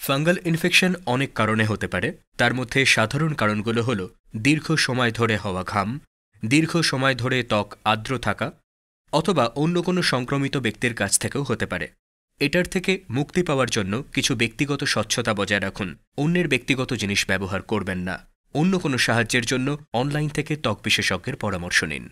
Fungal infection অনেক কারণে হতে পারে। তার মধ্যে সাধারণ কারণগুলো হল দীর্ঘ সময় ধরে হওয়া ঘাম, দীর্ঘ সময় ধরে ত্বক আর্দ্র থাকা, অথবা অন্য কোনো সংক্রমিত ব্যক্তির কাছ থেকেও হতে পারে। এটার থেকে মুক্তি পাওয়ার জন্য কিছু ব্যক্তিগত স্বচ্ছতা বজায় রাখুন। অন্যের ব্যক্তিগত জিনিস ব্যবহার করবেন না। অন্য কোনো সাহায্যের জন্য অনলাইন থেকে ত্বক বিশেষজ্ঞের পরামর্শ নিন।